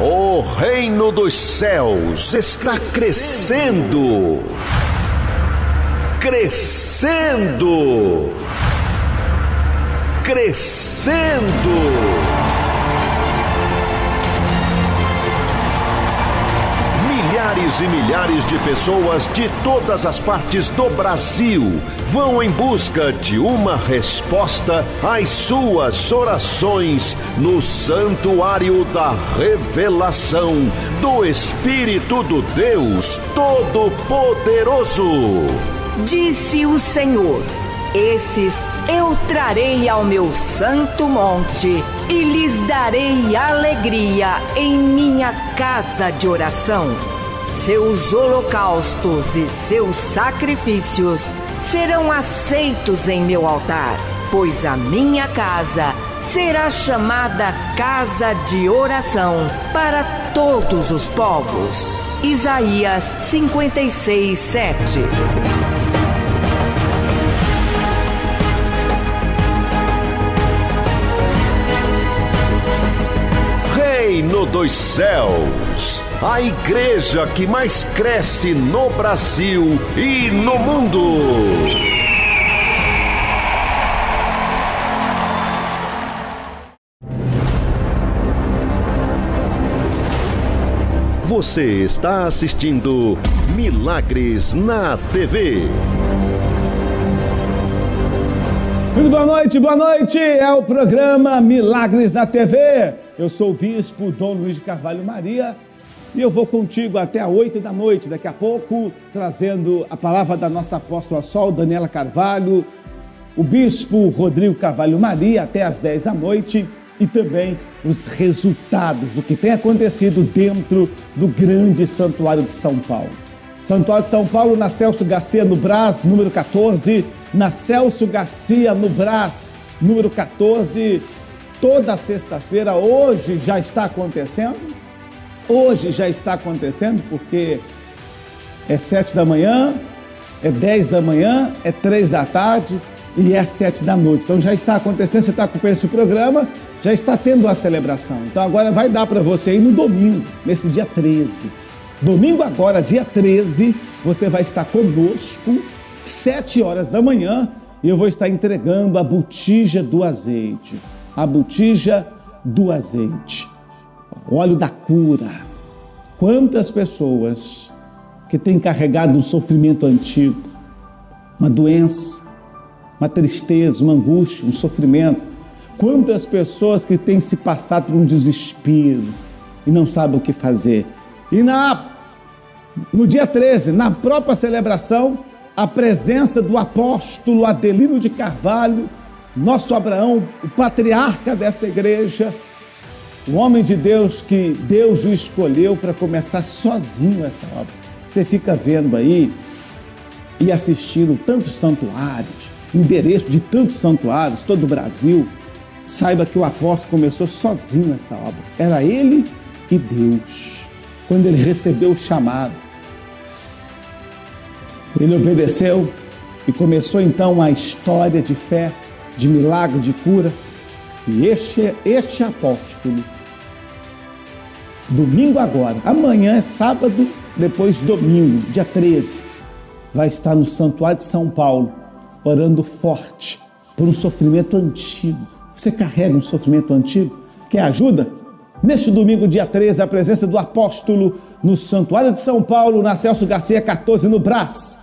O reino dos céus está crescendo. Crescendo. Crescendo. Milhares e milhares de pessoas de todas as partes do Brasil vão em busca de uma resposta às suas orações no Santuário da Revelação do Espírito do Deus Todo-Poderoso. Disse o Senhor: Esses eu trarei ao meu santo monte e lhes darei alegria em minha casa de oração seus holocaustos e seus sacrifícios serão aceitos em meu altar, pois a minha casa será chamada casa de oração para todos os povos. Isaías 56, 7. Reino dos Céus a igreja que mais cresce no Brasil e no mundo. Você está assistindo Milagres na TV. Muito boa noite, boa noite. É o programa Milagres na TV. Eu sou o bispo Dom Luiz de Carvalho Maria e eu vou contigo até às 8 da noite, daqui a pouco, trazendo a palavra da nossa apóstola Sol, Daniela Carvalho, o bispo Rodrigo Carvalho Maria, até às 10 da noite, e também os resultados do que tem acontecido dentro do grande santuário de São Paulo. Santuário de São Paulo, na Celso Garcia, no Brás, número 14, na Celso Garcia, no Brás, número 14, toda sexta-feira, hoje já está acontecendo Hoje já está acontecendo porque é sete da manhã, é dez da manhã, é três da tarde e é sete da noite. Então já está acontecendo, você está acompanhando esse programa, já está tendo a celebração. Então agora vai dar para você ir no domingo, nesse dia 13. Domingo agora, dia 13, você vai estar conosco, sete horas da manhã, e eu vou estar entregando a botija do azeite. A botija do azeite óleo da cura. Quantas pessoas que têm carregado um sofrimento antigo, uma doença, uma tristeza, uma angústia, um sofrimento. Quantas pessoas que têm se passado por um desespero e não sabem o que fazer. E na, no dia 13, na própria celebração, a presença do apóstolo Adelino de Carvalho, nosso Abraão, o patriarca dessa igreja, o homem de Deus que Deus o escolheu para começar sozinho essa obra. Você fica vendo aí e assistindo tantos santuários, endereço de tantos santuários, todo o Brasil. Saiba que o apóstolo começou sozinho essa obra. Era ele e Deus. Quando ele recebeu o chamado, ele obedeceu e começou então uma história de fé, de milagre, de cura. E este, este apóstolo domingo agora. Amanhã é sábado, depois domingo, dia 13. Vai estar no Santuário de São Paulo, orando forte por um sofrimento antigo. Você carrega um sofrimento antigo? Quer ajuda? Neste domingo, dia 13, a presença do apóstolo no Santuário de São Paulo, na Celso Garcia 14, no Brás.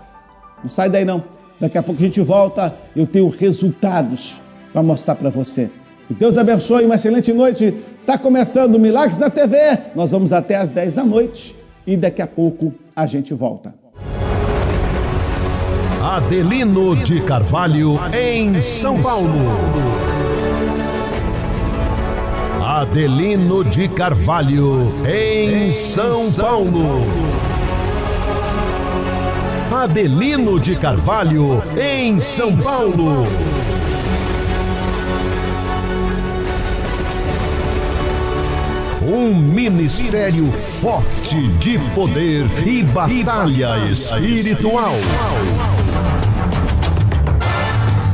Não sai daí não. Daqui a pouco a gente volta. Eu tenho resultados para mostrar para você. Que Deus abençoe, uma excelente noite. Está começando Milagres na TV. Nós vamos até às 10 da noite e daqui a pouco a gente volta. Adelino de Carvalho em São Paulo. Adelino de Carvalho em São Paulo. Adelino de Carvalho em São Paulo. Um ministério forte de poder e batalha espiritual.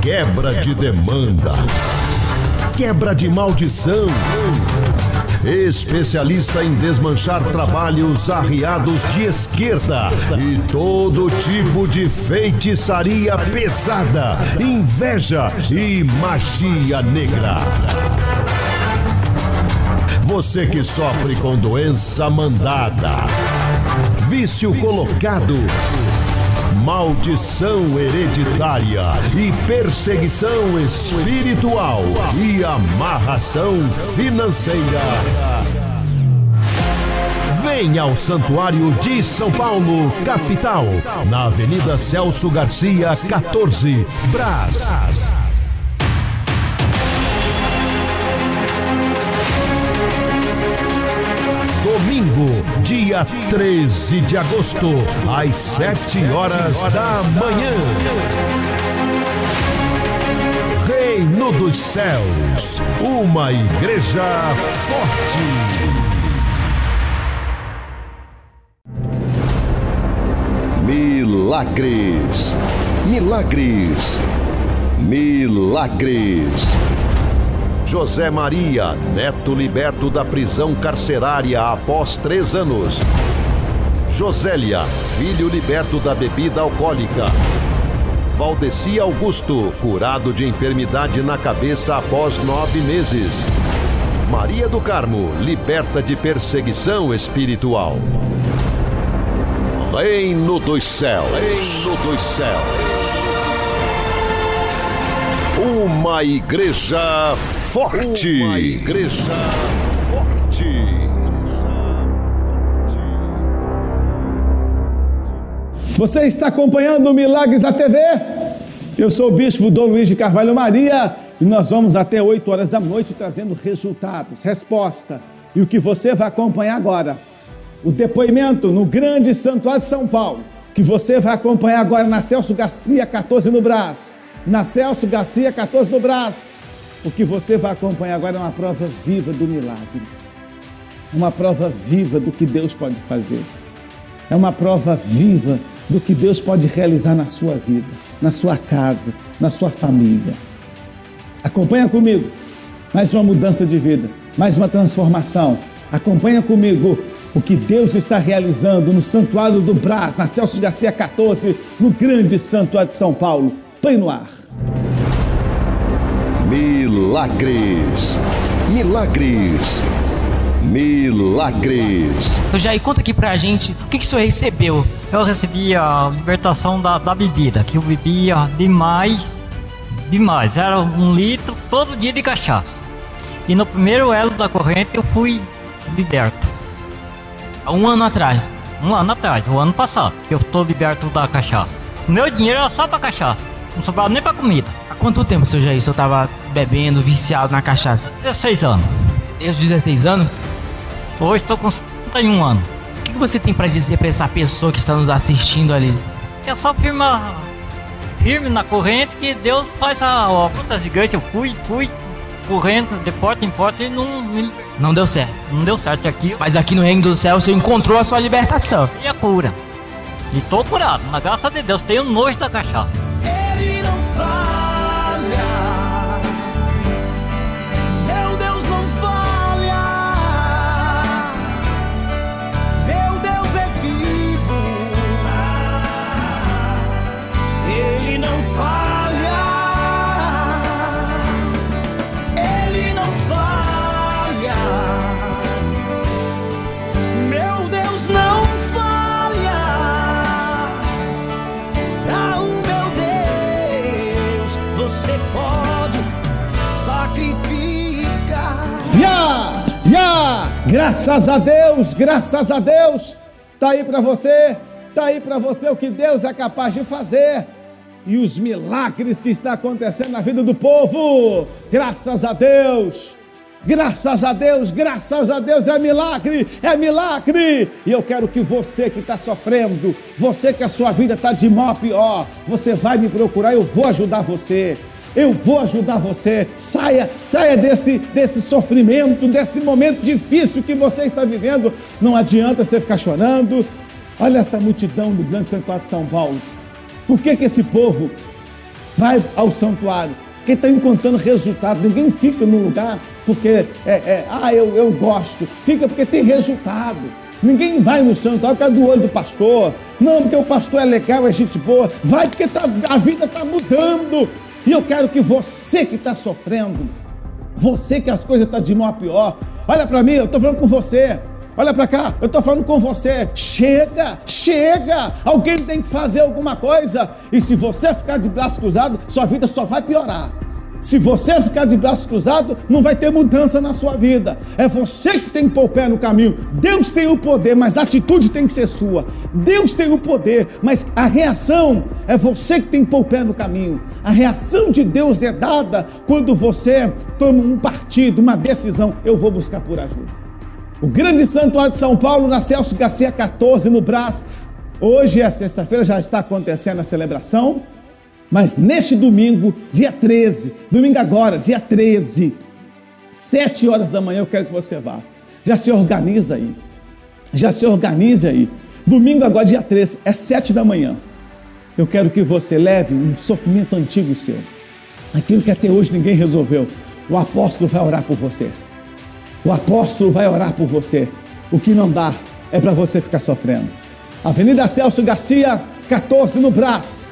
Quebra de demanda. Quebra de maldição. especialista em desmanchar trabalhos arriados de esquerda e todo tipo de feitiçaria pesada, inveja e magia negra. Você que sofre com doença mandada, vício colocado, maldição hereditária e perseguição espiritual e amarração financeira. Venha ao Santuário de São Paulo, capital, na Avenida Celso Garcia, 14, Brás. Domingo, dia 13 de agosto, às 7 horas da manhã. Reino dos Céus, uma igreja forte. Milagres, milagres, milagres. José Maria, neto liberto da prisão carcerária após três anos. Josélia, filho liberto da bebida alcoólica. Valdeci Augusto, curado de enfermidade na cabeça após nove meses. Maria do Carmo, liberta de perseguição espiritual. Reino dos céus. Reino dos céus. Uma igreja forte. Uma igreja forte. Você está acompanhando Milagres da TV? Eu sou o Bispo Dom Luiz de Carvalho Maria e nós vamos até 8 horas da noite trazendo resultados, resposta e o que você vai acompanhar agora. O depoimento no Grande Santuário de São Paulo, que você vai acompanhar agora na Celso Garcia 14 no Brás na Celso Garcia 14 do Brás. O que você vai acompanhar agora é uma prova viva do milagre. Uma prova viva do que Deus pode fazer. É uma prova viva do que Deus pode realizar na sua vida, na sua casa, na sua família. Acompanha comigo. Mais uma mudança de vida, mais uma transformação. Acompanha comigo o que Deus está realizando no Santuário do Brás, na Celso Garcia 14, no grande Santuário de São Paulo. Põe no ar. Milagres. Milagres. Milagres. Jair, conta aqui pra gente o que, que o senhor recebeu. Eu recebi a libertação da, da bebida, que eu bebia demais, demais. Era um litro todo dia de cachaça. E no primeiro elo da corrente eu fui liberto. Um ano atrás. Um ano atrás, o ano passado, que eu estou liberto da cachaça. Meu dinheiro era só pra cachaça. Não sobrava nem pra comida. Há quanto tempo, seu Jair, senhor tava bebendo, viciado na cachaça? 16 anos. Desde os 16 anos? Hoje estou com 51 anos. O que você tem para dizer para essa pessoa que está nos assistindo ali? É só firma, firme na corrente que Deus faz a, a puta gigante. Eu fui, fui correndo de porta em porta e não. Não deu certo. Não deu certo aqui. Mas aqui no Reino do Céu você encontrou a sua libertação. E a cura. E tô curado. Na graça de Deus, tenho nojo da cachaça. Graças a Deus, graças a Deus. Tá aí para você, tá aí para você o que Deus é capaz de fazer e os milagres que está acontecendo na vida do povo. Graças a Deus. Graças a Deus, graças a Deus, é milagre, é milagre. E eu quero que você que está sofrendo, você que a sua vida está de mal a pior, você vai me procurar, eu vou ajudar você. Eu vou ajudar você. Saia, saia desse, desse sofrimento, desse momento difícil que você está vivendo. Não adianta você ficar chorando. Olha essa multidão do Grande Santuário de São Paulo. Por que, que esse povo vai ao santuário? Aqui está encontrando resultado. Ninguém fica no lugar porque, é, é, ah, eu, eu gosto. Fica porque tem resultado. Ninguém vai no santuário por causa do olho do pastor. Não, porque o pastor é legal, é gente boa. Vai porque tá, a vida está mudando. E eu quero que você que está sofrendo, você que as coisas estão tá de mal a pior, olha para mim, eu estou falando com você. Olha para cá, eu estou falando com você. Chega, chega. Alguém tem que fazer alguma coisa. E se você ficar de braço cruzado, sua vida só vai piorar. Se você ficar de braço cruzado, não vai ter mudança na sua vida. É você que tem que pôr o pé no caminho. Deus tem o poder, mas a atitude tem que ser sua. Deus tem o poder, mas a reação é você que tem que pôr o pé no caminho. A reação de Deus é dada quando você toma um partido, uma decisão. Eu vou buscar por ajuda. O grande santuário de São Paulo, na Celso Garcia 14, no Brás. Hoje é sexta-feira, já está acontecendo a celebração. Mas neste domingo, dia 13, domingo agora, dia 13, 7 horas da manhã, eu quero que você vá. Já se organiza aí. Já se organize aí. Domingo agora, dia 13, é 7 da manhã. Eu quero que você leve um sofrimento antigo seu. Aquilo que até hoje ninguém resolveu. O apóstolo vai orar por você. O apóstolo vai orar por você. O que não dá é para você ficar sofrendo. Avenida Celso Garcia, 14 no Brás.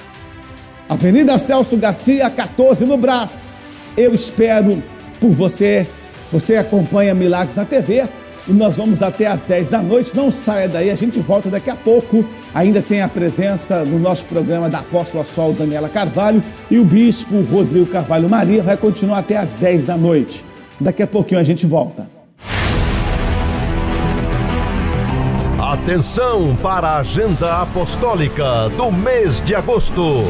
Avenida Celso Garcia, 14 no Brás. Eu espero por você. Você acompanha Milagres na TV e nós vamos até às 10 da noite. Não saia daí, a gente volta daqui a pouco. Ainda tem a presença no nosso programa da Apóstola Sol Daniela Carvalho e o bispo Rodrigo Carvalho Maria vai continuar até às 10 da noite. Daqui a pouquinho a gente volta. Atenção para a agenda apostólica do mês de agosto.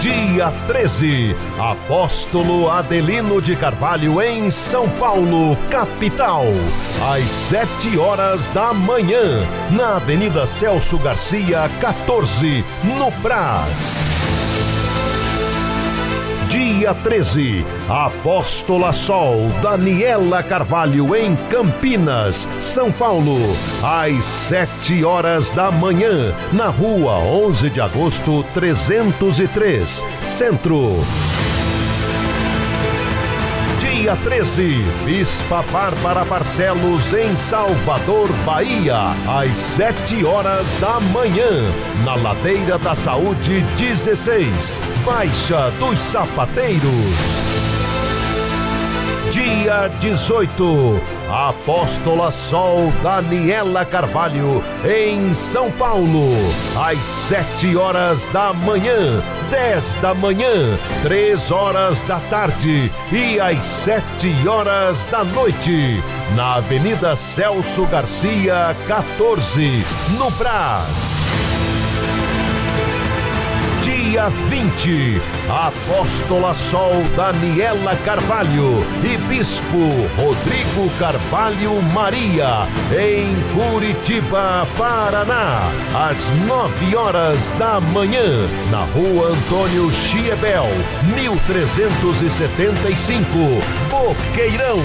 Dia 13, Apóstolo Adelino de Carvalho em São Paulo, capital. Às 7 horas da manhã, na Avenida Celso Garcia, 14, no Brás. Dia 13, Apóstola Sol Daniela Carvalho em Campinas, São Paulo, às 7 horas da manhã, na rua 11 de agosto 303, Centro dia 13, Bispa Bárbara Barcelos em Salvador, Bahia, às 7 horas da manhã, na Ladeira da Saúde 16, Baixa dos Sapateiros. Dia 18, Apóstola Sol Daniela Carvalho, em São Paulo, às 7 horas da manhã, 10 da manhã, 3 horas da tarde e às 7 horas da noite, na Avenida Celso Garcia, 14, no Brás dia 20, Apóstola Sol Daniela Carvalho e Bispo Rodrigo Carvalho Maria, em Curitiba, Paraná, às 9 horas da manhã, na rua Antônio Chiebel, 1375, Boqueirão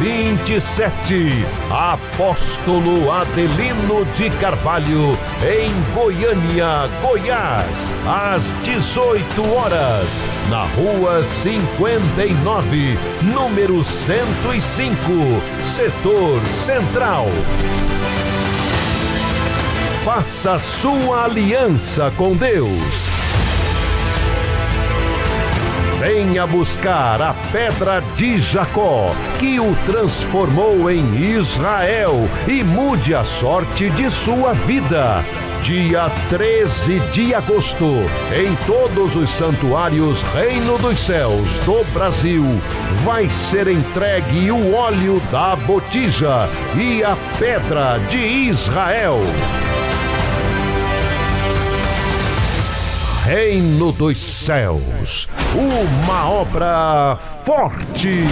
27, Apóstolo Adelino de Carvalho, em Goiânia, Goiás, às 18 horas, na rua 59, número 105, setor central. Faça sua aliança com Deus Venha buscar a pedra de Jacó, que o transformou em Israel e mude a sorte de sua vida. Dia 13 de agosto, em todos os santuários Reino dos Céus do Brasil, vai ser entregue o óleo da botija e a pedra de Israel. Reino dos Céus, uma obra forte.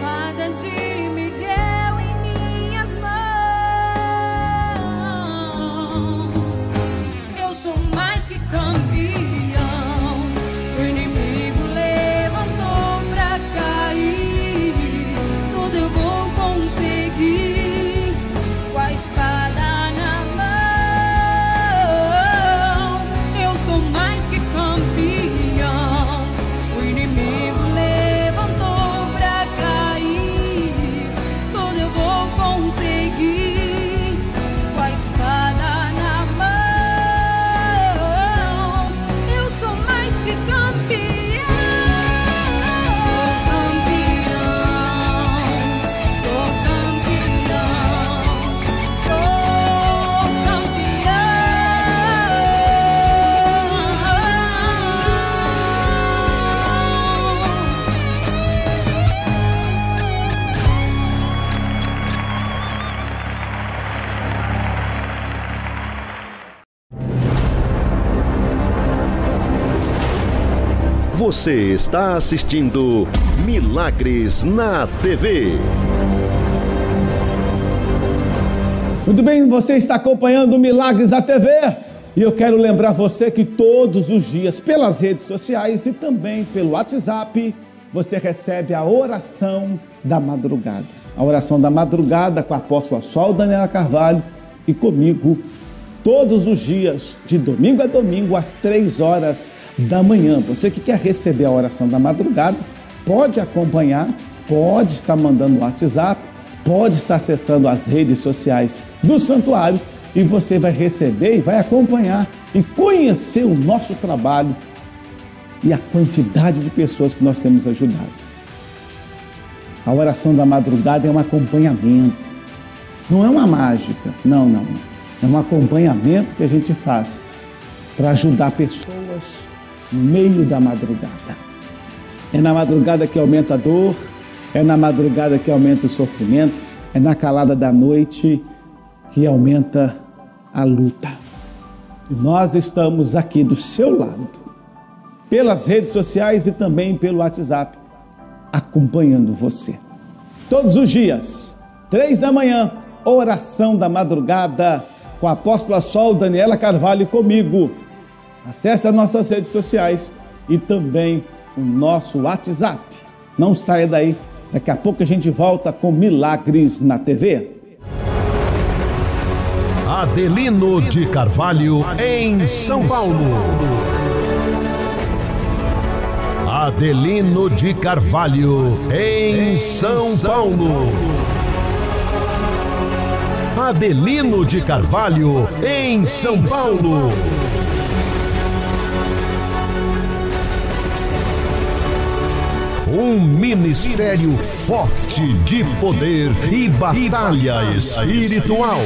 Com Você está assistindo Milagres na TV. Muito bem, você está acompanhando Milagres da TV e eu quero lembrar você que todos os dias, pelas redes sociais e também pelo WhatsApp, você recebe a oração da madrugada. A oração da madrugada com a apóstola Sol Daniela Carvalho e comigo todos os dias, de domingo a domingo, às três horas da manhã. Você que quer receber a oração da madrugada, pode acompanhar, pode estar mandando WhatsApp, pode estar acessando as redes sociais do santuário e você vai receber e vai acompanhar e conhecer o nosso trabalho e a quantidade de pessoas que nós temos ajudado. A oração da madrugada é um acompanhamento, não é uma mágica, não, não. É um acompanhamento que a gente faz para ajudar pessoas no meio da madrugada. É na madrugada que aumenta a dor, é na madrugada que aumenta o sofrimento, é na calada da noite que aumenta a luta. E nós estamos aqui do seu lado, pelas redes sociais e também pelo WhatsApp, acompanhando você. Todos os dias, três da manhã, oração da madrugada com a apóstola Sol Daniela Carvalho comigo. Acesse as nossas redes sociais e também o nosso WhatsApp. Não saia daí, daqui a pouco a gente volta com Milagres na TV. Adelino de Carvalho, em São Paulo. Adelino de Carvalho, em São Paulo. Adelino de Carvalho, em São Paulo. Um ministério forte de poder e batalha espiritual.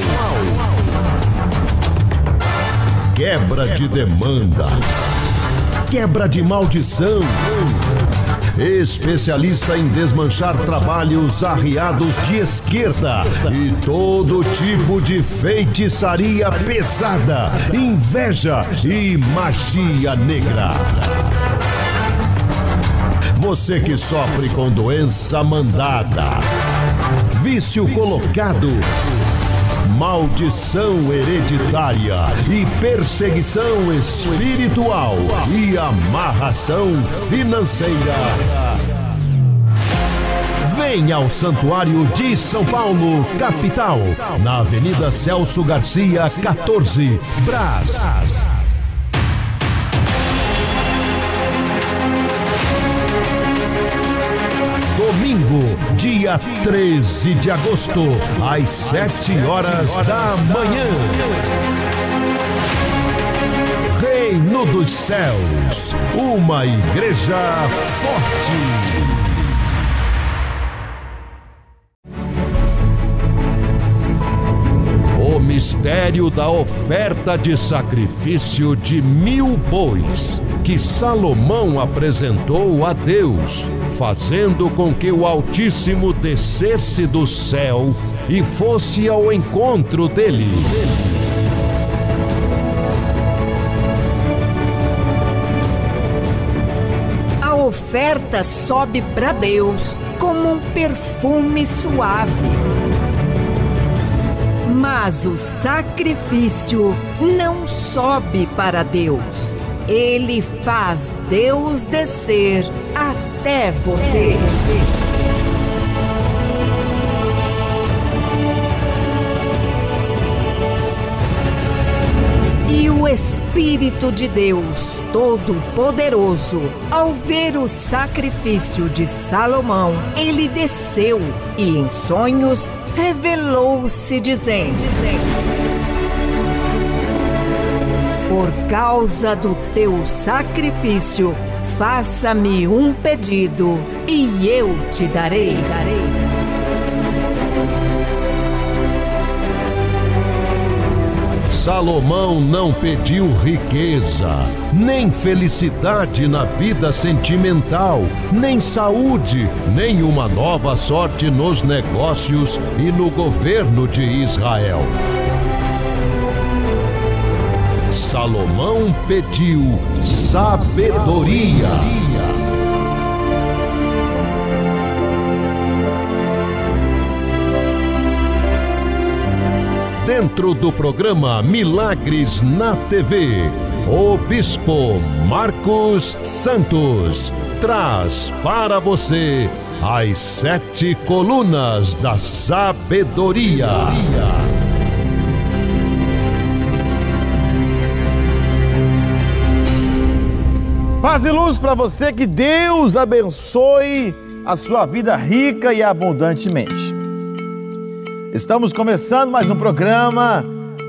Quebra de demanda. Quebra de maldição. Especialista em desmanchar trabalhos arriados de esquerda e todo tipo de feitiçaria pesada, inveja e magia negra. Você que sofre com doença mandada, vício colocado, maldição hereditária e perseguição espiritual e amarração financeira. Venha ao Santuário de São Paulo, capital, na Avenida Celso Garcia, 14, Brás. Dia 13 de agosto, às 7 horas da manhã. Reino dos Céus, uma igreja forte. Mistério da oferta de sacrifício de mil bois que Salomão apresentou a Deus, fazendo com que o Altíssimo descesse do céu e fosse ao encontro dele. A oferta sobe para Deus como um perfume suave. Mas o sacrifício não sobe para Deus. Ele faz Deus descer até você. E o Espírito de Deus Todo-Poderoso, ao ver o sacrifício de Salomão, ele desceu e em sonhos revelou-se dizendo: Por causa do teu sacrifício, faça-me um pedido e eu te darei. darei. Salomão não pediu riqueza, nem felicidade na vida sentimental, nem saúde, nem uma nova sorte nos negócios e no governo de Israel. Salomão pediu sabedoria. Dentro do programa Milagres na TV, o Bispo Marcos Santos traz para você as sete colunas da sabedoria. Paz e luz para você, que Deus abençoe a sua vida rica e abundantemente. Estamos começando mais um programa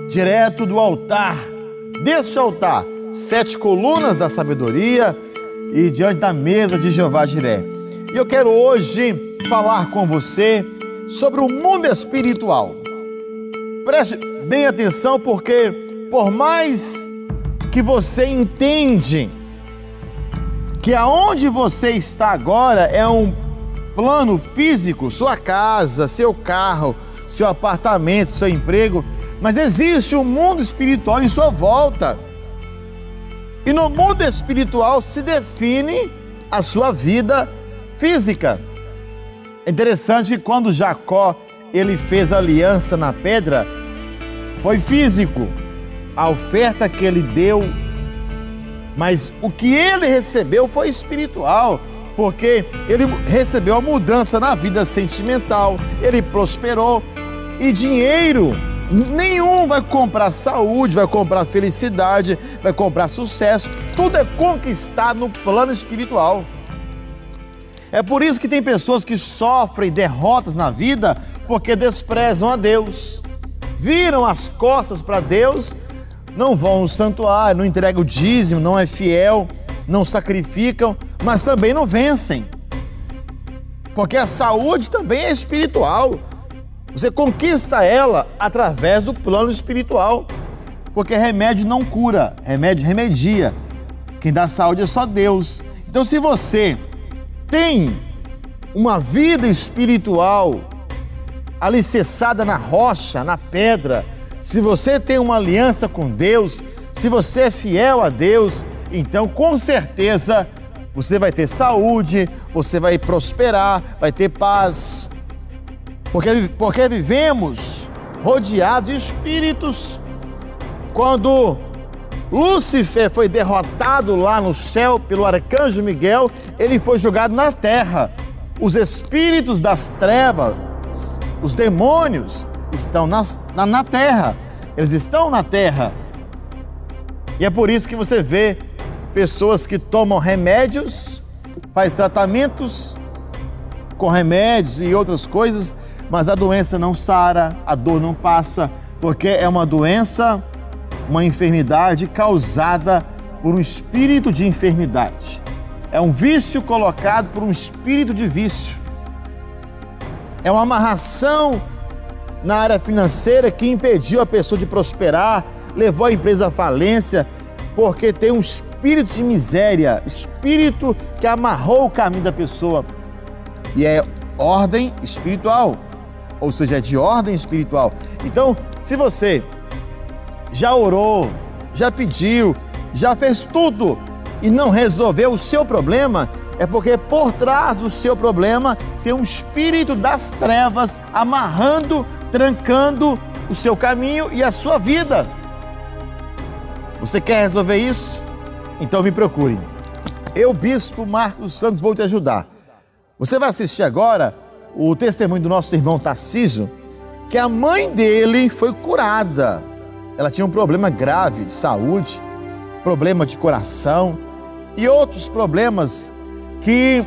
direto do altar, deste altar, sete colunas da sabedoria e diante da mesa de Jeová Jiré. E eu quero hoje falar com você sobre o mundo espiritual. Preste bem atenção porque por mais que você entende que aonde você está agora é um plano físico, sua casa, seu carro, seu apartamento, seu emprego, mas existe um mundo espiritual em sua volta. E no mundo espiritual se define a sua vida física. É interessante que quando Jacó ele fez aliança na pedra, foi físico. A oferta que ele deu mas o que ele recebeu foi espiritual, porque ele recebeu a mudança na vida sentimental, ele prosperou e dinheiro nenhum vai comprar saúde, vai comprar felicidade, vai comprar sucesso. Tudo é conquistado no plano espiritual. É por isso que tem pessoas que sofrem derrotas na vida porque desprezam a Deus, viram as costas para Deus não vão ao santuário, não entregam o dízimo, não é fiel, não sacrificam, mas também não vencem. Porque a saúde também é espiritual. Você conquista ela através do plano espiritual. Porque remédio não cura, remédio remedia. Quem dá saúde é só Deus. Então, se você tem uma vida espiritual alicerçada na rocha, na pedra, se você tem uma aliança com Deus, se você é fiel a Deus, então com certeza você vai ter saúde, você vai prosperar, vai ter paz. Porque, porque vivemos rodeados de espíritos. Quando Lúcifer foi derrotado lá no céu pelo arcanjo Miguel, ele foi jogado na terra. Os espíritos das trevas, os demônios, estão nas, na, na terra. Eles estão na terra. E é por isso que você vê pessoas que tomam remédios, faz tratamentos com remédios e outras coisas, mas a doença não sara, a dor não passa, porque é uma doença, uma enfermidade causada por um espírito de enfermidade. É um vício colocado por um espírito de vício. É uma amarração na área financeira que impediu a pessoa de prosperar, levou a empresa à falência, porque tem um espírito de miséria, espírito que amarrou o caminho da pessoa. E é ordem espiritual, ou seja, é de ordem espiritual. Então, se você já orou, já pediu, já fez tudo e não resolveu o seu problema, é porque por trás do seu problema tem um espírito das trevas amarrando, trancando o seu caminho e a sua vida. Você quer resolver isso? Então me procure. Eu, Bispo Marcos Santos, vou te ajudar. Você vai assistir agora o testemunho do nosso irmão Tarcísio, que a mãe dele foi curada. Ela tinha um problema grave de saúde, problema de coração e outros problemas que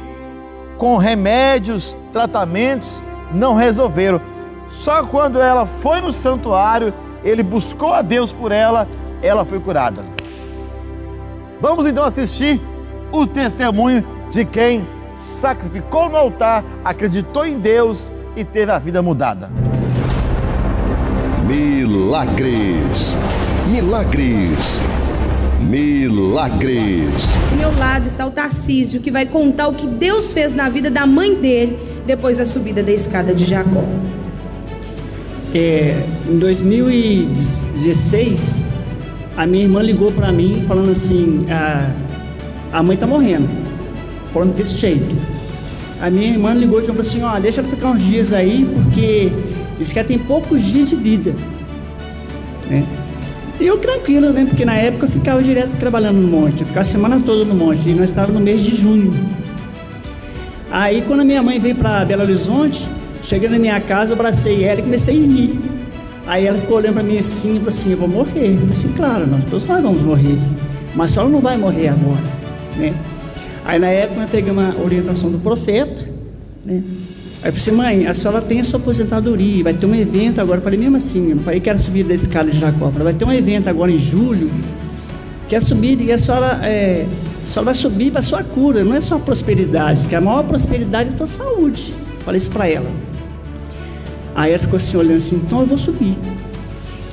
com remédios, tratamentos não resolveram. Só quando ela foi no santuário, ele buscou a Deus por ela, ela foi curada. Vamos então assistir o testemunho de quem sacrificou no altar, acreditou em Deus e teve a vida mudada. Milagres, milagres Milagres. Do meu lado está o Tarcísio, que vai contar o que Deus fez na vida da mãe dele depois da subida da escada de Jacó. É, em 2016, a minha irmã ligou para mim falando assim: a, a mãe tá morrendo. Falando desse jeito. A minha irmã ligou e falou assim: ó, deixa ela ficar uns dias aí, porque diz que tem poucos dias de vida. Né? E eu tranquilo, né? Porque na época eu ficava direto trabalhando no monte, eu ficava a semana toda no monte, e nós estávamos no mês de junho. Aí quando a minha mãe veio para Belo Horizonte, cheguei na minha casa, abracei ela e comecei a rir. Aí ela ficou olhando para mim assim e falou assim, eu vou morrer. Eu falei assim, claro, nós todos nós vamos morrer. Mas a senhora não vai morrer agora, né? Aí na época nós pegamos uma orientação do profeta, né? Aí eu falei assim, mãe, a senhora tem a sua aposentadoria, vai ter um evento agora. Eu falei, mesmo assim, eu não falei que era subir da escada de Jacó. Falei, vai ter um evento agora em julho, que é subir, e a senhora, é, a senhora vai subir para a sua cura, não é só prosperidade, que a maior prosperidade é a tua saúde. Eu falei isso para ela. Aí ela ficou assim, olhando assim, então eu vou subir.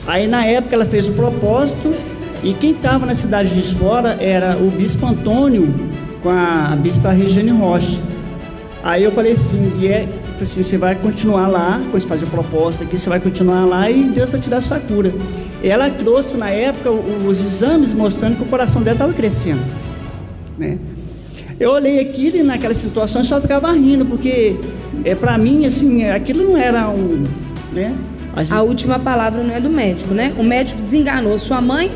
Aí na época ela fez o propósito, e quem estava na cidade de fora era o bispo Antônio com a bispa Regiane Rocha. Aí eu falei assim, e é assim, você vai continuar lá, quando você fazer a proposta aqui, você vai continuar lá e Deus vai te dar essa cura. Ela trouxe na época os exames mostrando que o coração dela estava crescendo, né? Eu olhei aquilo e naquela situação só ficava rindo, porque é para mim assim, aquilo não era um, né? A, gente... a última palavra não é do médico, né? O médico desenganou sua mãe,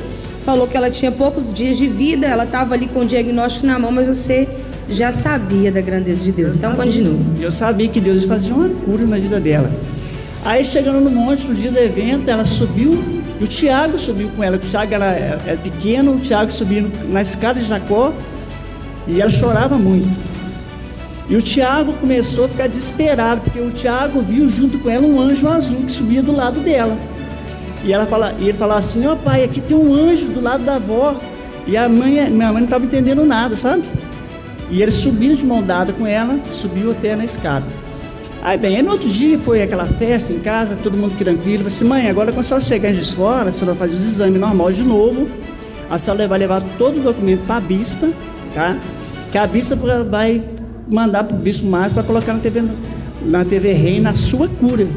falou que ela tinha poucos dias de vida, ela estava ali com o diagnóstico na mão, mas você já sabia da grandeza de Deus. Eu então continua. Eu sabia que Deus ia fazer uma cura na vida dela. Aí chegando no monte, no dia do evento, ela subiu e o Tiago subiu com ela. O Tiago era, era pequeno, o Tiago subiu na escada de Jacó e ela chorava muito. E o Tiago começou a ficar desesperado, porque o Tiago viu junto com ela um anjo azul que subia do lado dela. E, ela fala, e ele falava assim: Ó oh, pai, aqui tem um anjo do lado da avó. E a mãe, minha mãe não estava entendendo nada, sabe? E ele subiu de mão dada com ela, subiu até na escada. Aí, bem, aí no outro dia foi aquela festa em casa, todo mundo tranquilo. Falei assim, mãe, agora quando a senhora chegar de fora, a senhora fazer os exames normal de novo. A senhora vai levar todo o documento para a bispa, tá? Que a bispa vai mandar para o bispo Márcio para colocar na TV, na TV Rei na sua cura.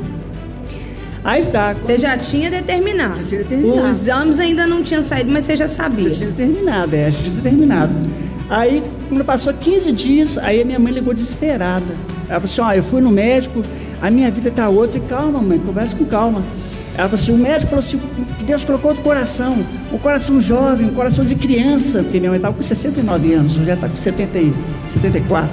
Aí tá. Você já tinha determinado. Já tinha determinado. Os exames ainda não tinham saído, mas você já sabia. Já tinha determinado, é, já tinha determinado. Aí, quando passou 15 dias, aí a minha mãe ligou desesperada. Ela falou assim: Ó, eu fui no médico, a minha vida tá outra. Eu falei: Calma, mãe, conversa com calma. Ela falou assim: o médico falou assim: que Deus colocou outro coração, um coração jovem, um coração de criança, porque minha mãe estava com 69 anos, já está com 70, e 74.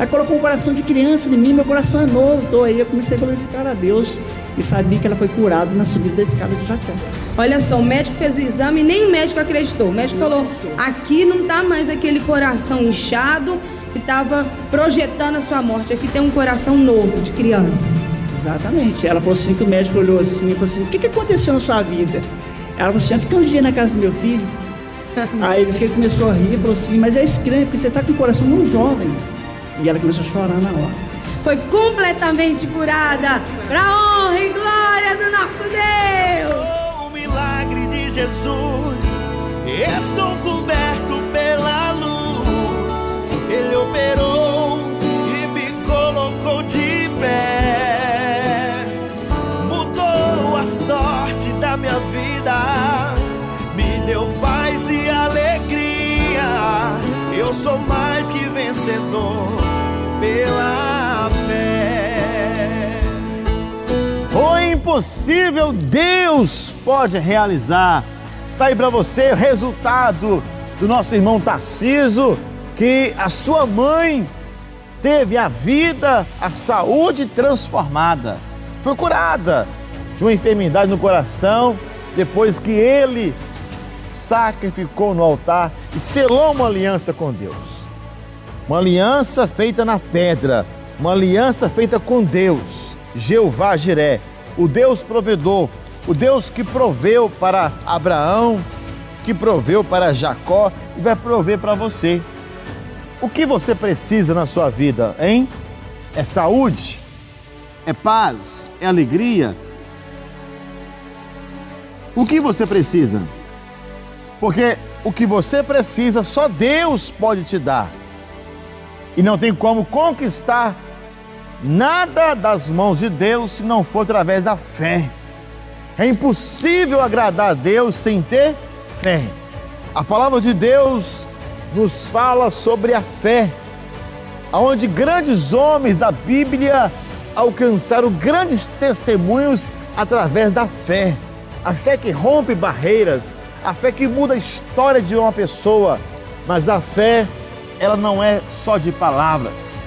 Aí colocou um coração de criança em mim, meu coração é novo. Então aí eu comecei a glorificar a Deus e sabia que ela foi curada na subida da escada de Jacó. Olha só, o médico fez o exame e nem o médico acreditou. O médico falou: aqui não tá mais aquele coração inchado que estava projetando a sua morte. Aqui tem um coração novo de criança. Exatamente. Ela falou assim que o médico olhou assim e falou assim: o que, que aconteceu na sua vida? Ela falou assim: eu fiquei um dia na casa do meu filho. Aí ele disse que ele começou a rir e falou assim: mas é estranho, porque você está com o coração muito jovem. E ela começou a chorar na hora. Foi completamente curada para honra e glória do nosso Deus. Sou o milagre de Jesus. Estou coberto impossível Deus pode realizar. Está aí para você o resultado do nosso irmão Tarciso, que a sua mãe teve a vida, a saúde transformada. Foi curada de uma enfermidade no coração depois que ele sacrificou no altar e selou uma aliança com Deus. Uma aliança feita na pedra, uma aliança feita com Deus, Jeová Jiré, o Deus provedor, o Deus que proveu para Abraão, que proveu para Jacó e vai prover para você. O que você precisa na sua vida, hein? É saúde? É paz? É alegria? O que você precisa? Porque o que você precisa só Deus pode te dar. E não tem como conquistar nada das mãos de Deus se não for através da fé. É impossível agradar a Deus sem ter fé. A palavra de Deus nos fala sobre a fé, aonde grandes homens da Bíblia alcançaram grandes testemunhos através da fé. A fé que rompe barreiras, a fé que muda a história de uma pessoa. Mas a fé, ela não é só de palavras.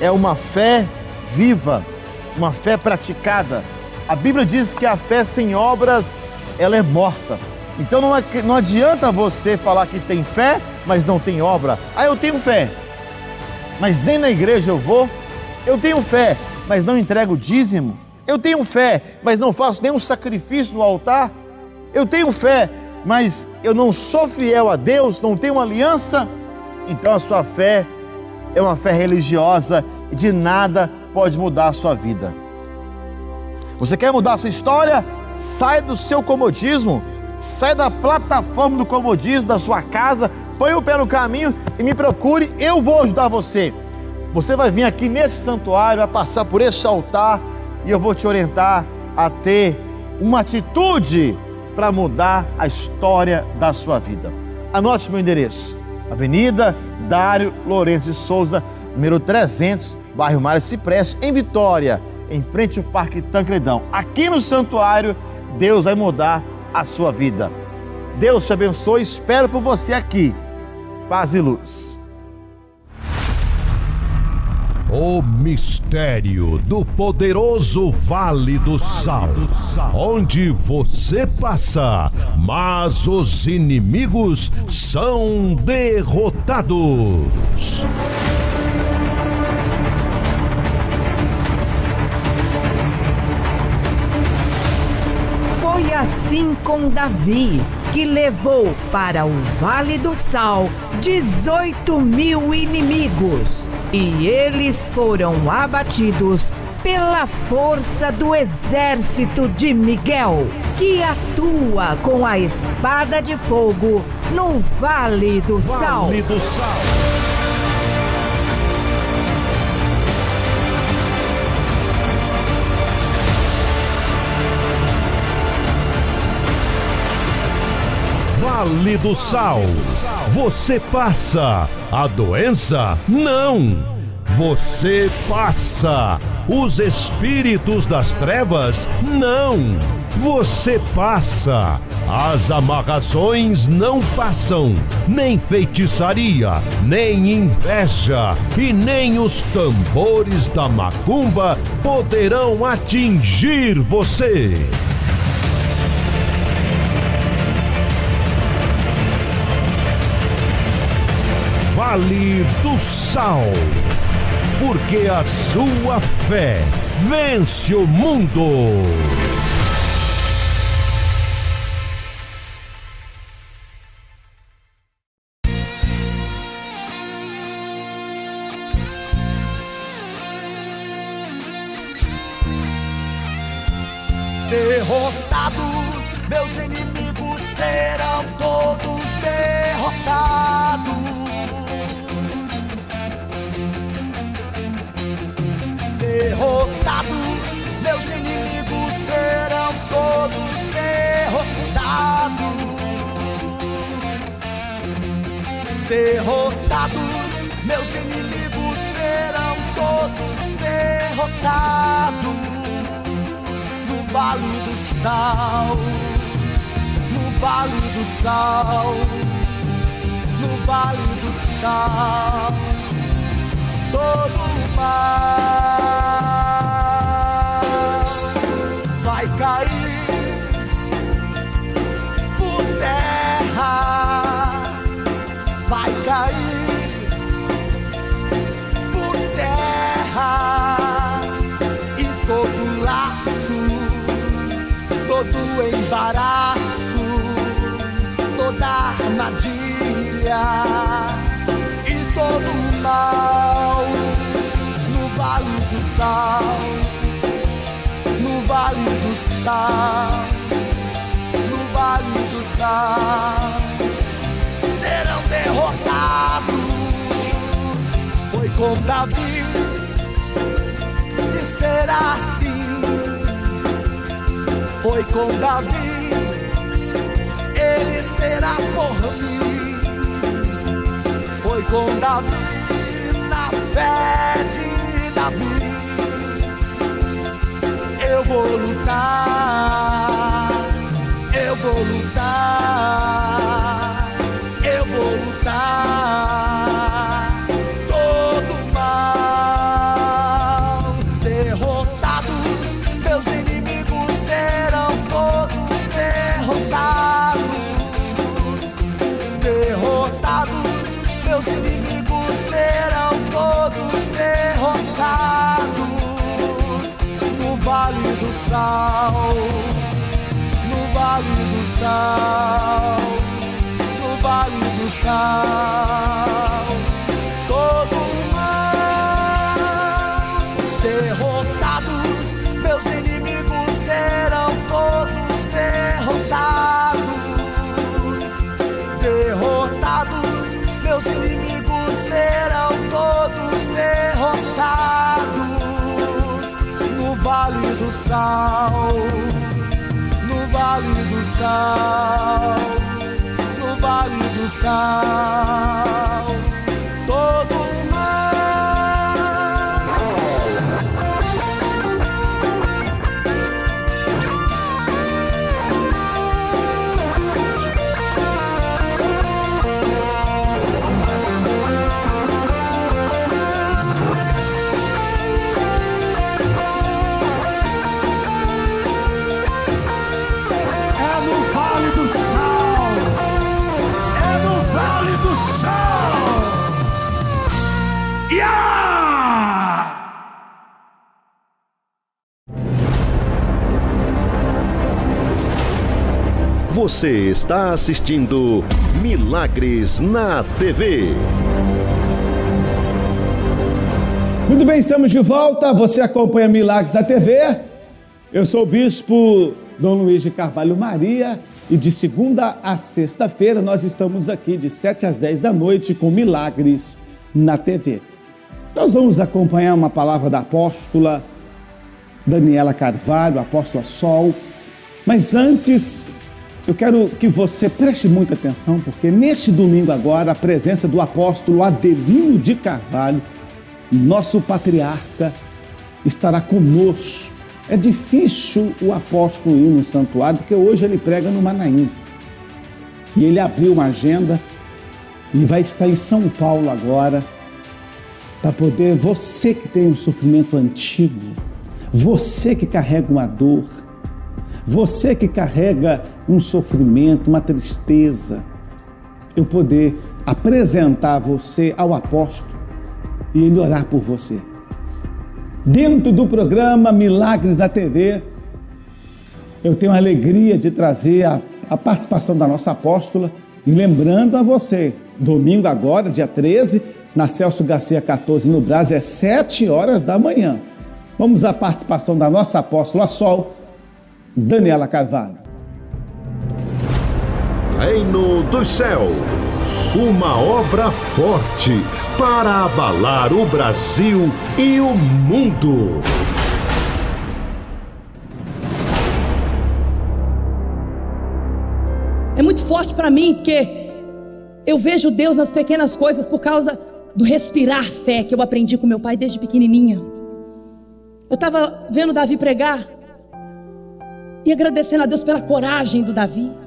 É uma fé viva, uma fé praticada. A Bíblia diz que a fé sem obras, ela é morta. Então não, é, não adianta você falar que tem fé, mas não tem obra. Ah, eu tenho fé, mas nem na igreja eu vou. Eu tenho fé, mas não entrego dízimo. Eu tenho fé, mas não faço nenhum sacrifício no altar. Eu tenho fé, mas eu não sou fiel a Deus, não tenho aliança. Então a sua fé é uma fé religiosa e de nada pode mudar a sua vida. Você quer mudar a sua história? Sai do seu comodismo, sai da plataforma do comodismo da sua casa, põe o pé no caminho e me procure, eu vou ajudar você. Você vai vir aqui nesse santuário, vai passar por este altar e eu vou te orientar a ter uma atitude para mudar a história da sua vida. Anote meu endereço: Avenida Dário Lourenço de Souza, número 300, bairro Mário Cipreste, em Vitória, em frente ao Parque Tancredão. Aqui no santuário, Deus vai mudar a sua vida. Deus te abençoe, espero por você aqui. Paz e luz. O mistério do poderoso Vale do Sal, onde você passa, mas os inimigos são derrotados. Foi assim com Davi, que levou para o Vale do Sal 18 mil inimigos, e eles foram abatidos pela força do exército de Miguel, que atua com a espada de fogo no Vale do Sal. Vale do Sal. Vale do Sal. Você passa, a doença não. Você passa, os espíritos das trevas não. Você passa, as amarrações não passam, nem feitiçaria, nem inveja e nem os tambores da macumba poderão atingir você. Vale do Sal. Porque a sua fé vence o mundo. Derrotados, meus inimigos serão todos derrotados no vale do sal, no vale do sal, no vale do sal, todo mal sal, no vale do sal, no vale do sal serão derrotados. Foi com Davi e será assim. Foi com Davi, ele será por mim. Foi com Davi na fé de Davi. Eu vou lutar, eu vou lutar, sal, no vale do sal, no vale do sal. Do sal, no vale do sal, no vale do sal, Você está assistindo Milagres na TV. Muito bem, estamos de volta. Você acompanha Milagres da TV. Eu sou o bispo Dom Luiz de Carvalho Maria e de segunda a sexta-feira nós estamos aqui de 7 às 10 da noite com Milagres na TV. Nós vamos acompanhar uma palavra da apóstola Daniela Carvalho, apóstola Sol. Mas antes, Eu quero que você preste muita atenção, porque neste domingo agora, a presença do apóstolo Adelino de Carvalho, nosso patriarca, estará conosco. É difícil o apóstolo ir no santuário, porque hoje ele prega no Manaim. E ele abriu uma agenda e vai estar em São Paulo agora, para poder, você que tem um sofrimento antigo, você que carrega uma dor, você que carrega um sofrimento, uma tristeza, eu poder apresentar você ao apóstolo e ele orar por você. Dentro do programa Milagres da TV, eu tenho a alegria de trazer a, a participação da nossa apóstola e lembrando a você, domingo agora, dia 13, na Celso Garcia 14, no Brasil, é 7 horas da manhã. Vamos à participação da nossa apóstola Sol, Daniela Carvalho. Reino dos Céus. Uma obra forte para abalar o Brasil e o mundo. É muito forte para mim porque eu vejo Deus nas pequenas coisas por causa do respirar fé que eu aprendi com meu pai desde pequenininha. Eu estava vendo Davi pregar e agradecendo a Deus pela coragem do Davi.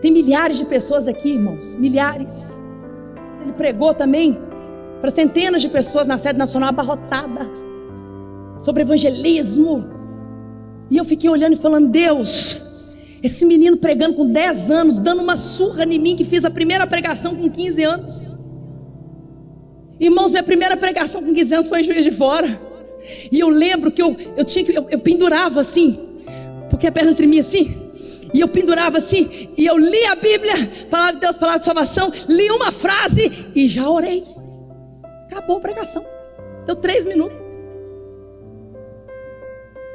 Tem milhares de pessoas aqui, irmãos, milhares. Ele pregou também para centenas de pessoas na sede nacional abarrotada sobre evangelismo. E eu fiquei olhando e falando: Deus, esse menino pregando com 10 anos, dando uma surra em mim que fiz a primeira pregação com 15 anos. Irmãos, minha primeira pregação com 15 anos foi em Juiz de Fora. E eu lembro que eu, eu tinha que eu, eu pendurava assim, porque a perna tremia assim. E eu pendurava assim, e eu li a Bíblia, palavra de Deus, palavra de salvação, li uma frase e já orei. Acabou a pregação. Deu três minutos.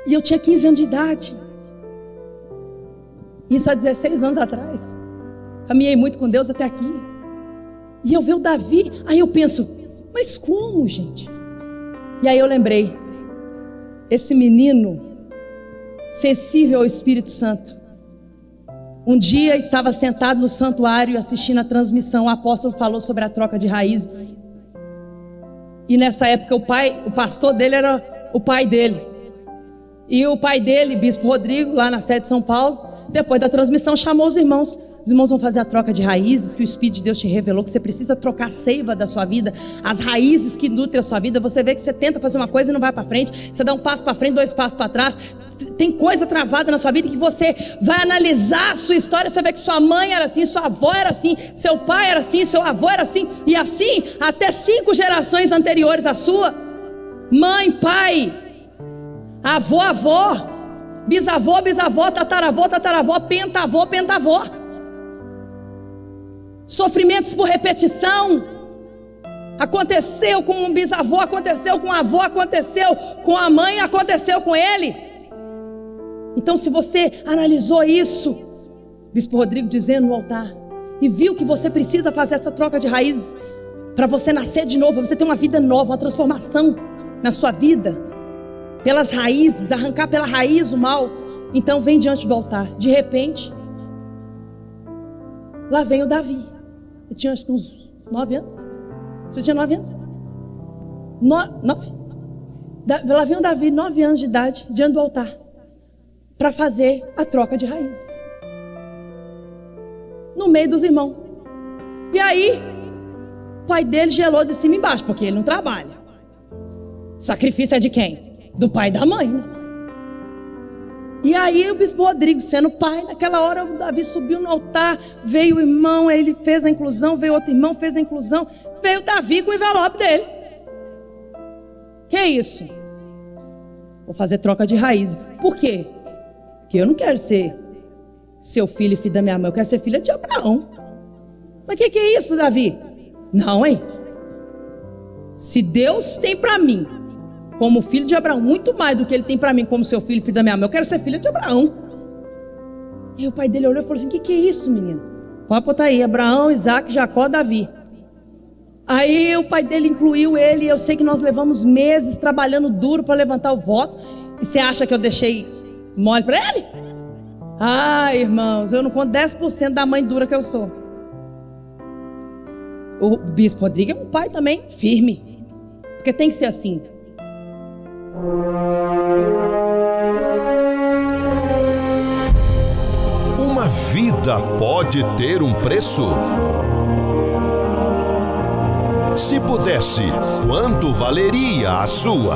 E eu tinha 15 anos de idade. Isso há 16 anos atrás. Caminhei muito com Deus até aqui. E eu vejo Davi, aí eu penso, mas como, gente? E aí eu lembrei, esse menino sensível ao Espírito Santo, um dia estava sentado no santuário assistindo a transmissão, o apóstolo falou sobre a troca de raízes. E nessa época o pai, o pastor dele era o pai dele. E o pai dele, bispo Rodrigo, lá na sede de São Paulo, depois da transmissão chamou os irmãos. Os irmãos vão fazer a troca de raízes que o Espírito de Deus te revelou, que você precisa trocar a seiva da sua vida, as raízes que nutrem a sua vida. Você vê que você tenta fazer uma coisa e não vai para frente, você dá um passo para frente, dois passos para trás. Tem coisa travada na sua vida que você vai analisar a sua história, você vê que sua mãe era assim, sua avó era assim, seu pai era assim, seu avô era assim, e assim até cinco gerações anteriores à sua. Mãe, pai, avô, avó, bisavô, bisavó, tataravô, tataravó, pentavô, pentavó sofrimentos por repetição. Aconteceu com um bisavô, aconteceu com um avô, aconteceu com a mãe, aconteceu com ele. Então, se você analisou isso, Bispo Rodrigo dizendo no altar, e viu que você precisa fazer essa troca de raízes para você nascer de novo, para você ter uma vida nova, uma transformação na sua vida, pelas raízes, arrancar pela raiz o mal. Então, vem diante do altar. De repente, lá vem o Davi. Eu tinha acho que uns nove anos. Você tinha nove anos? No, nove. Lá vinha o Davi, nove anos de idade, diante do altar, para fazer a troca de raízes. No meio dos irmãos. E aí, o pai dele gelou de cima e embaixo, porque ele não trabalha. Sacrifício é de quem? Do pai e da mãe, né? E aí o bispo Rodrigo, sendo pai, naquela hora o Davi subiu no altar, veio o irmão, ele fez a inclusão, veio outro irmão, fez a inclusão, veio o Davi com o envelope dele. Que é isso? Vou fazer troca de raízes. Por quê? Porque eu não quero ser seu filho e filho da minha mãe, eu quero ser filha de Abraão. Mas o que, que é isso, Davi? Não, hein? Se Deus tem para mim como filho de Abraão, muito mais do que ele tem para mim como seu filho, filho da minha mãe. Eu quero ser filho de Abraão. E o pai dele olhou e falou assim: O que, que é isso, menino? Pode botar aí: Abraão, Isaac, Jacó, Davi. Aí o pai dele incluiu ele. Eu sei que nós levamos meses trabalhando duro para levantar o voto. E você acha que eu deixei mole para ele? Ah, irmãos, eu não conto 10% da mãe dura que eu sou. O bispo Rodrigo é um pai também firme. Porque tem que ser assim. Uma vida pode ter um preço? Se pudesse, quanto valeria a sua?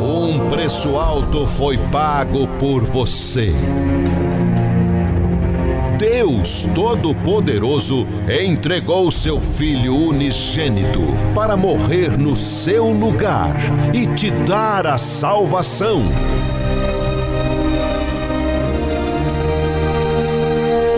Um preço alto foi pago por você. Deus Todo-Poderoso entregou seu Filho unigênito para morrer no seu lugar e te dar a salvação.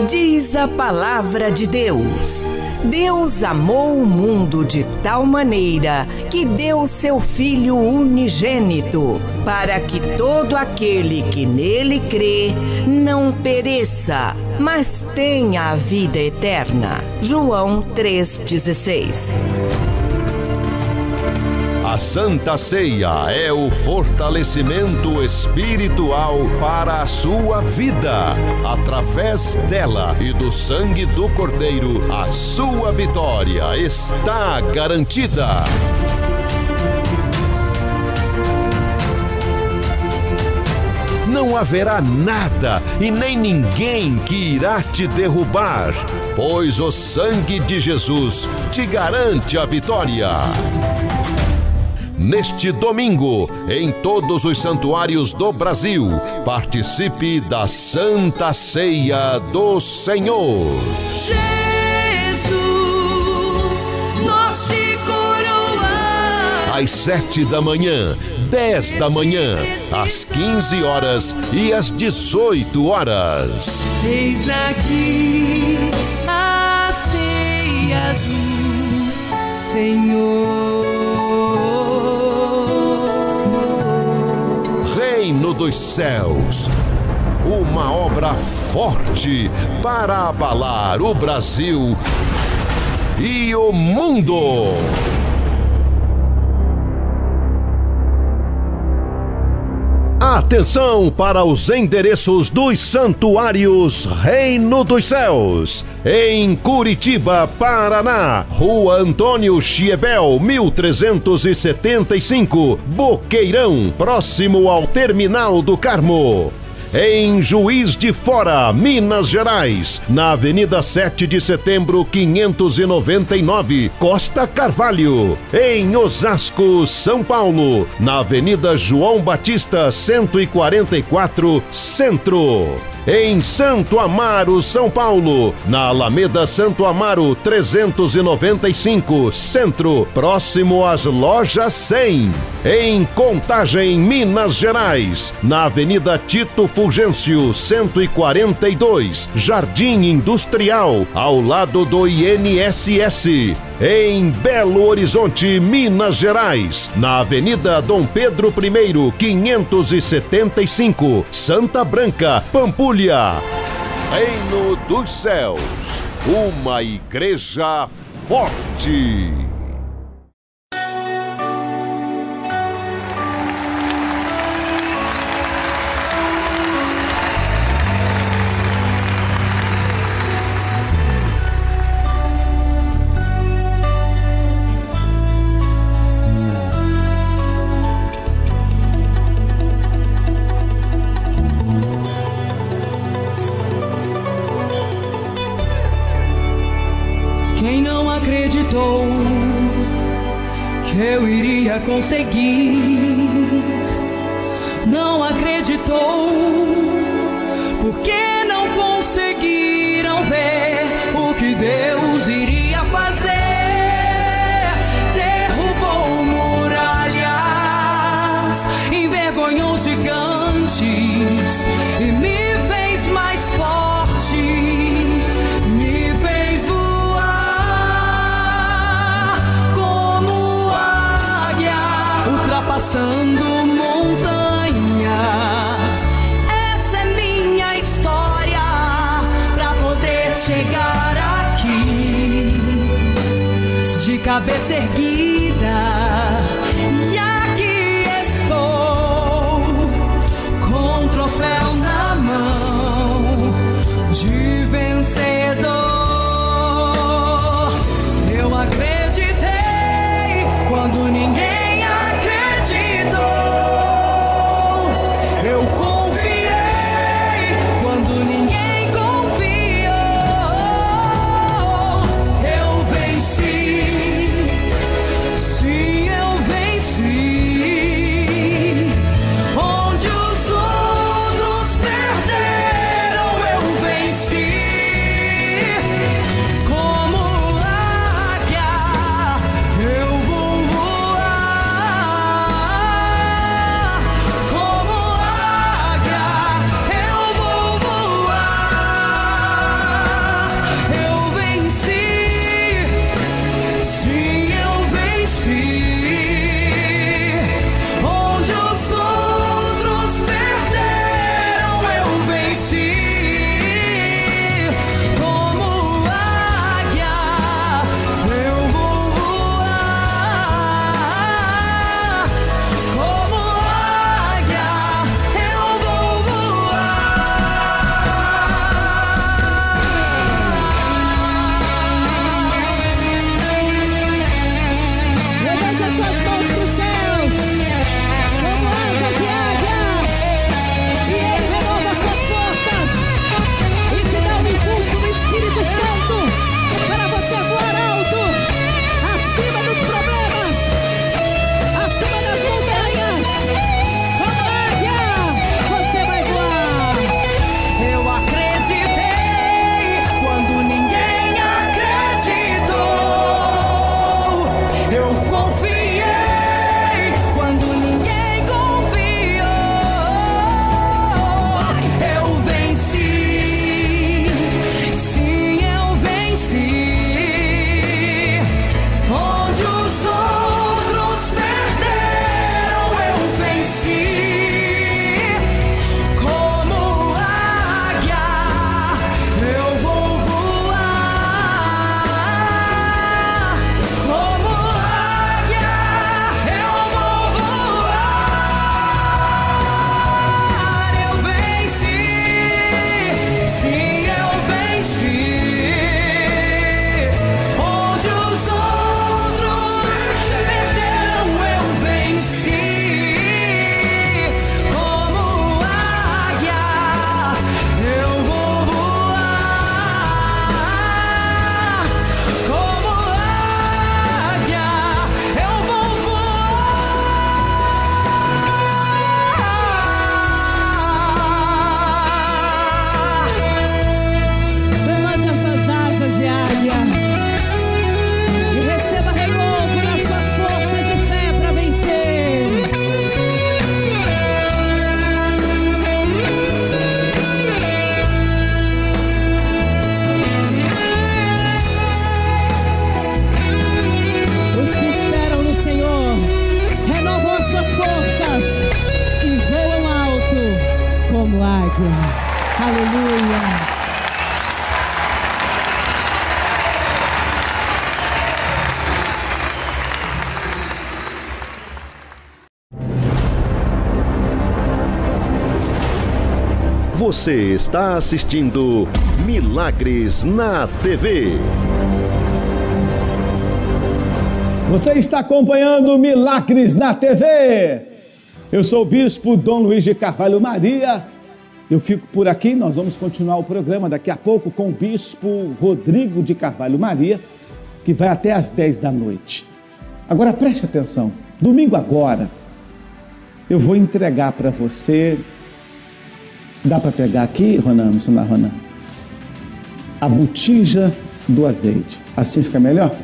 Diz a palavra de Deus. Deus amou o mundo de tal maneira que deu seu Filho unigênito, para que todo aquele que nele crê não pereça, mas tenha a vida eterna. João 3,16 A Santa Ceia é o fortalecimento espiritual para a sua vida. Através dela e do sangue do Cordeiro, a sua vitória está garantida. Não haverá nada e nem ninguém que irá te derrubar, pois o sangue de Jesus te garante a vitória. Neste domingo, em todos os santuários do Brasil, participe da Santa Ceia do Senhor. Jesus, nós te coroamos. Às sete da manhã, dez da manhã, às quinze horas e às dezoito horas. Eis aqui a ceia do Senhor. Dos Céus. Uma obra forte para abalar o Brasil e o mundo. Atenção para os endereços dos santuários Reino dos Céus. Em Curitiba, Paraná, Rua Antônio Chiebel, 1375, Boqueirão, próximo ao Terminal do Carmo. Em Juiz de Fora, Minas Gerais, na Avenida 7 de Setembro, 599, Costa Carvalho. Em Osasco, São Paulo, na Avenida João Batista, 144, Centro. Em Santo Amaro, São Paulo, na Alameda Santo Amaro 395, Centro, próximo às lojas 100. Em Contagem, Minas Gerais, na Avenida Tito Fulgêncio 142, Jardim Industrial, ao lado do INSS. Em Belo Horizonte, Minas Gerais, na Avenida Dom Pedro I, 575, Santa Branca, Pampulha. Reino dos Céus, uma igreja forte. Conseguir, cabeça erguida. Você está assistindo Milagres na TV. Você está acompanhando Milagres na TV. Eu sou o bispo Dom Luiz de Carvalho Maria. Eu fico por aqui, nós vamos continuar o programa daqui a pouco com o bispo Rodrigo de Carvalho Maria, que vai até às 10 da noite. Agora preste atenção. Domingo agora, eu vou entregar para você. Dá para pegar aqui, Ronan? Isso não, Ronan? A botija do azeite. Assim fica melhor?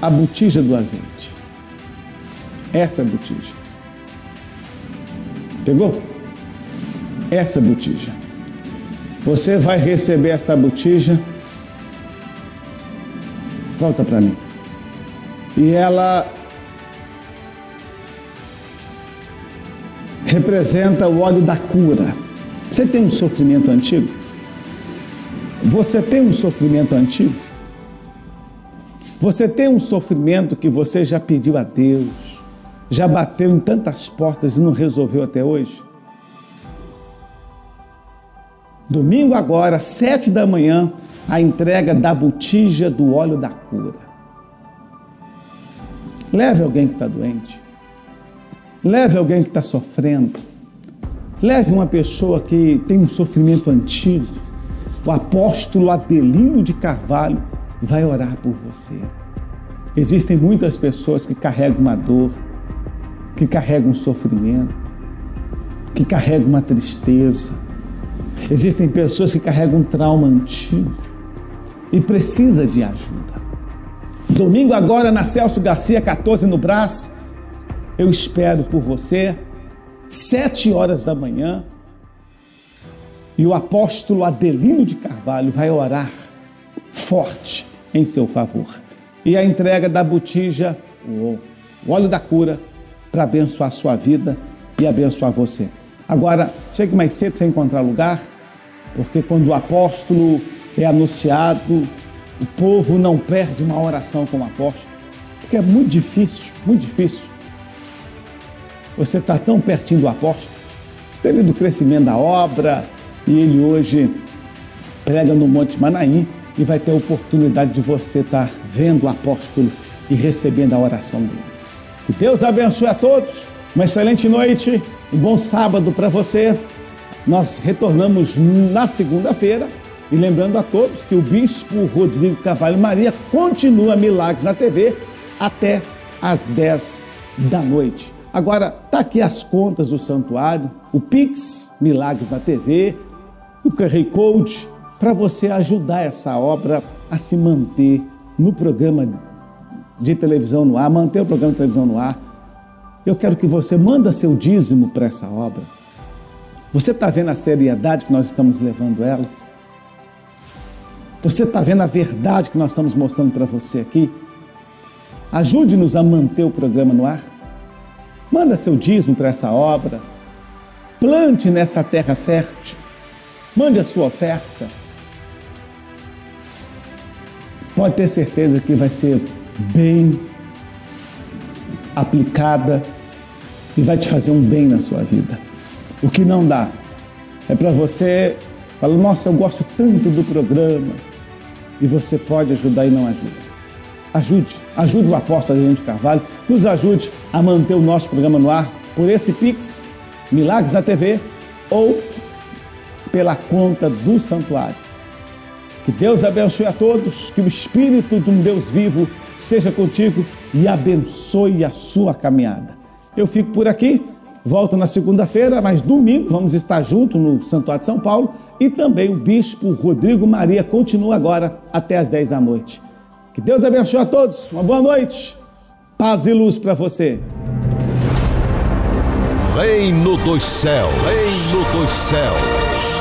a botija do azeite. Essa botija. Pegou? Essa botija. Você vai receber essa botija. Volta para mim. E ela representa o óleo da cura. Você tem um sofrimento antigo? Você tem um sofrimento antigo? Você tem um sofrimento que você já pediu a Deus, já bateu em tantas portas e não resolveu até hoje? Domingo agora, sete da manhã, a entrega da botija do óleo da cura. Leve alguém que está doente. Leve alguém que está sofrendo. Leve uma pessoa que tem um sofrimento antigo. O apóstolo Adelino de Carvalho vai orar por você. Existem muitas pessoas que carregam uma dor, que carregam um sofrimento, que carregam uma tristeza. Existem pessoas que carregam um trauma antigo e precisa de ajuda. Domingo agora na Celso Garcia 14 no Brás, eu espero por você, sete horas da manhã, e o apóstolo Adelino de Carvalho vai orar forte em seu favor. E a entrega da botija, o óleo da cura, para abençoar a sua vida e abençoar você. Agora, chegue mais cedo sem encontrar lugar, porque quando o apóstolo é anunciado, o povo não perde uma oração com o apóstolo, porque é muito difícil, muito difícil. Você está tão pertinho do apóstolo, devido ao crescimento da obra, e ele hoje prega no Monte Manaim, e vai ter a oportunidade de você estar tá vendo o apóstolo e recebendo a oração dele. Que Deus abençoe a todos, uma excelente noite, um bom sábado para você. Nós retornamos na segunda-feira e lembrando a todos que o bispo Rodrigo Carvalho Maria continua Milagres na TV até às 10 da noite. Agora, tá aqui as contas do santuário, o Pix, Milagres na TV, o QR Code, para você ajudar essa obra a se manter no programa de televisão no ar, manter o programa de televisão no ar. Eu quero que você manda seu dízimo para essa obra. Você está vendo a seriedade que nós estamos levando ela? Você está vendo a verdade que nós estamos mostrando para você aqui? Ajude-nos a manter o programa no ar. Manda seu dízimo para essa obra. Plante nessa terra fértil. Mande a sua oferta pode ter certeza que vai ser bem aplicada e vai te fazer um bem na sua vida. O que não dá é para você falar, nossa, eu gosto tanto do programa e você pode ajudar e não ajuda. Ajude, ajude o apóstolo Adriano Carvalho, nos ajude a manter o nosso programa no ar por esse Pix, Milagres na TV ou pela conta do santuário. Que Deus abençoe a todos, que o Espírito de um Deus vivo seja contigo e abençoe a sua caminhada. Eu fico por aqui, volto na segunda-feira, mas domingo vamos estar juntos no Santuário de São Paulo e também o Bispo Rodrigo Maria continua agora até às 10 da noite. Que Deus abençoe a todos, uma boa noite, paz e luz para você. Reino dos céus, Reino dos céus.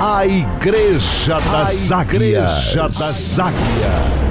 A Igreja das Águias. Igreja das Águias.